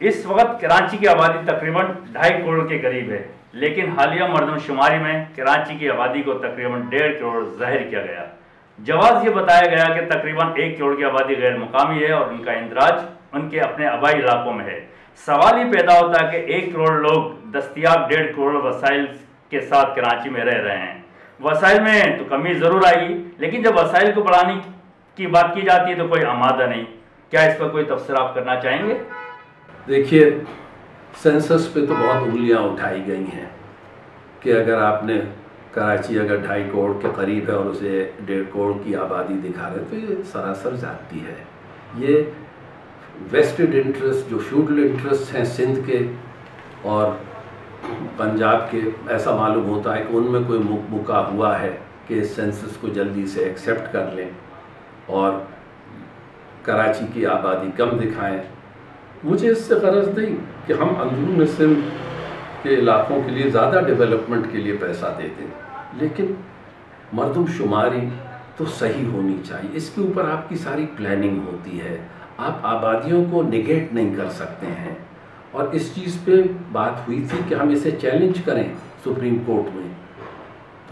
اس وقت کراچی کی آبادی تقریباً ڈھائی کروڑ کے قریب ہے، لیکن حالیہ مردم شماری میں کراچی کی آبادی کو تقریباً ڈیڑھ کروڑ ظاہر کیا گیا۔ جواز یہ بتایا گیا کہ تقریباً ایک کروڑ کی آبادی غیر مقامی ہے اور ان کا اندراج ان کے اپنے آبائی علاقوں میں ہے۔ سوال ہی پیدا ہوتا ہے کہ ایک کروڑ لوگ دستیاب ڈیڑھ کروڑ وسائل کے ساتھ کراچی میں رہ رہے ہیں۔ وسائل میں تو کمی ضرور آئے گی لیکن جب وسائل کو بڑھانے کی بات کی جاتی ہے تو کوئی آمادہ نہیں۔ کیا اس پر کوئی تفسیر آپ کرنا چاہیں گے؟ دیکھیے سینسس پہ تو بہت انگلیاں اٹھائی گئی ہیں کہ اگر آپ نے کراچی اگر ڈھائی کروڑ کے قریب ہے اور اسے ڈیڑھ کروڑ کی آبادی دکھا رہے تو یہ سراسر جاتی ہے۔ یہ ویسٹڈ انٹرسٹ جو فیوڈل انٹرسٹ ہیں سندھ کے اور پنجاب کے، ایسا معلوم ہوتا ہے کہ ان میں کوئی مکا ہوا ہے کہ اس سینسس کو جلدی سے ایکسیپٹ کر لیں اور کراچی کی آبادی کم دکھائیں۔ مجھے اس سے غرض نہیں کہ ہم اندرون سندھ کے علاقوں کے لیے زیادہ ڈیولپمنٹ کے لیے پیسہ دیتے ہیں، لیکن مردم شماری تو صحیح ہونی چاہیے۔ اس کے اوپر آپ کی ساری پلاننگ ہوتی ہے۔ آپ آبادیوں کو نگیٹ نہیں کر سکتے ہیں۔ اور اس چیز پہ بات ہوئی تھی کہ ہم اسے چیلنج کریں سپریم کورٹ میں۔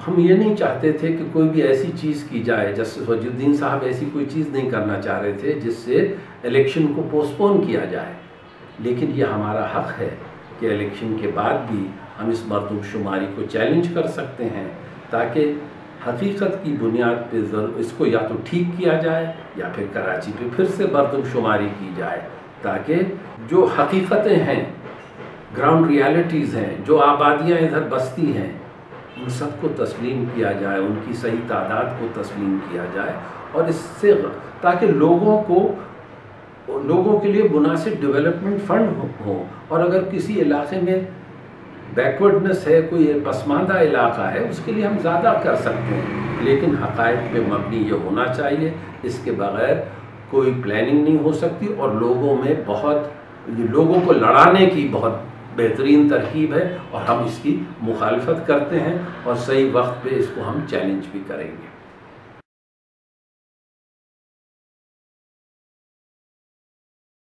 ہم یہ نہیں چاہتے تھے کہ کوئی بھی ایسی چیز کی جائے جسٹس وجود الدین صاحب ایسی کوئی چیز نہیں کرنا چاہ رہے تھے، جس سے الیکشن کو پوسپون کیا جائے۔ لیکن یہ ہمارا حق ہے کہ الیکشن کے بعد بھی ہم اس مردم شماری کو چیلنج کر سکتے ہیں، تاکہ حقیقت کی بنیاد پہ اس کو یا تو ٹھیک کیا جائے یا پھر کراچی پہ پھر سے مردم شماری کی جائے، تاکہ جو حقیقتیں ہیں گراؤنڈ ریالٹیز ہیں، جو آبادیاں ادھر بستی ہیں ان سب کو تسلیم کیا جائے، ان کی صحیح تعداد کو تسلیم کیا جائے اور اس سے تاکہ لوگوں کو، لوگوں کے لیے مناسب ڈیولپمنٹ فنڈ ہو اور اگر کسی علاقے میں بیکورڈنس ہے، کوئی پسماندہ علاقہ ہے، اس کے لیے ہم زیادہ کر سکتے ہیں۔ لیکن حقائق پہ مبنی یہ ہونا چاہیے۔ اس کے بغیر کوئی پلاننگ نہیں ہو سکتی اور لوگوں میں بہت لوگوں کو لڑانے کی بہت بہترین ترکیب ہے اور ہم اس کی مخالفت کرتے ہیں اور صحیح وقت پہ اس کو ہم چیلنج بھی کریں گے۔